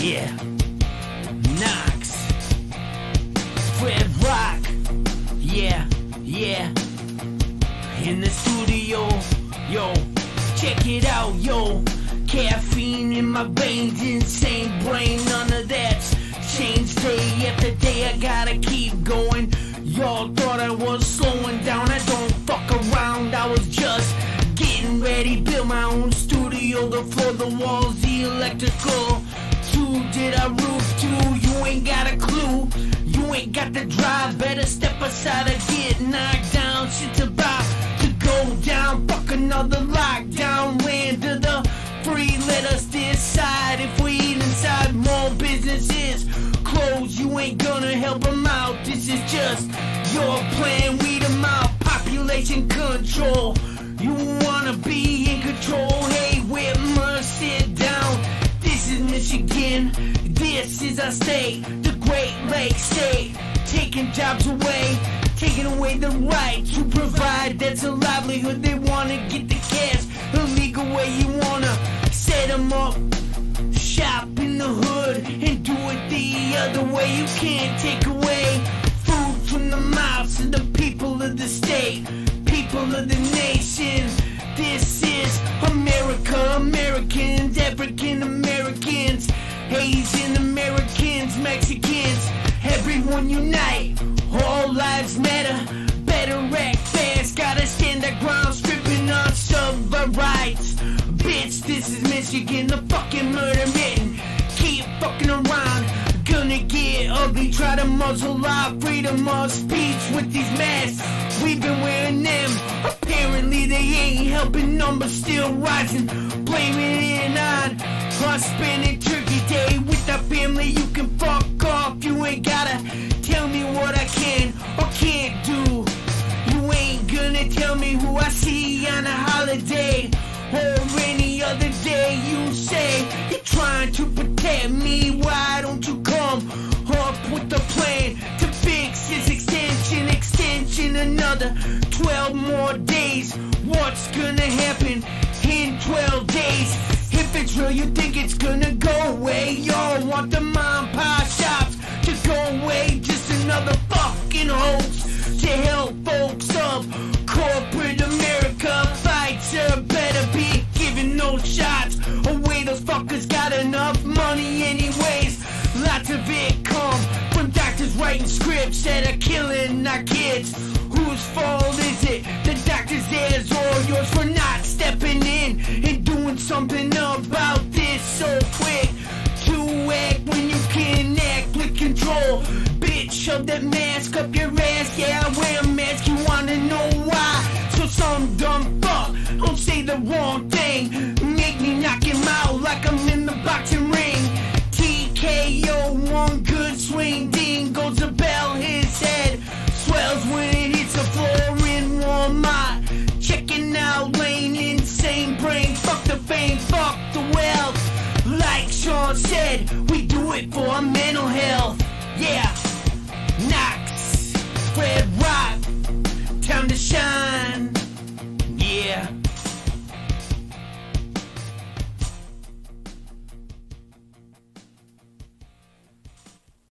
Yeah. Knox. Fred Rock. Yeah, yeah. In the studio. Yo, check it out, yo. Caffeine in my veins, insane brain, none of that's changed day after day. I gotta keep going. Y'all thought I was slowing down. I don't fuck around. I was just getting ready, build my own studio. The floor, the walls, the electrical. Did I roof two? You ain't got a clue. You ain't got the drive. Better step aside or get knocked down. Shit's about to go down. Fuck another lockdown. Land of the free. Let us decide if we eat inside more businesses. Close. You ain't gonna help them out. This is just your plan. Weed them out. Population control. You wanna be Is our state, the Great Lakes state. Taking jobs away, taking away the right to provide. That's a livelihood. They wanna get the cash illegal way. You wanna set them up, shop in the hood, and do it the other way. You can't take away food from the mouths of the people of the state, people of the nation. This is America, Americans, African Americans, Asian Americans, Mexicans. Everyone unite, all lives matter. Better act fast, gotta stand our ground, stripping us of our rights. Bitch, this is Michigan, the fucking murder mitten. Keep fucking around, gonna get ugly. Try to muzzle our freedom of speech with these masks. We've been wearing them. Apparently they ain't helping numbers still rising. Blaming it on us spending Turkey Day with our family. You can fuck off. You ain't gotta tell me what I can or can't do. You ain't gonna tell me who I see on a holiday or any other day. You say you're trying to protect me. Why don't you come up with a plan to fix this extension? Extension another 12 more days. What's gonna happen in 12 days? If it's real, you think it's gonna go away. Y'all want the mom pie shops to go away. Just another fucking hoax to help folks of corporate America. Pfizer better be giving those shots away. Those fuckers got enough money, anyways. Lots of it come from doctors writing scripts that are killing our kids. Whose fault is it? The doctor's theirs or yours for not stepping in and doing something so quick to act when you can act with control. Bitch, shove that mask up your all said, we do it for our mental health. Yeah.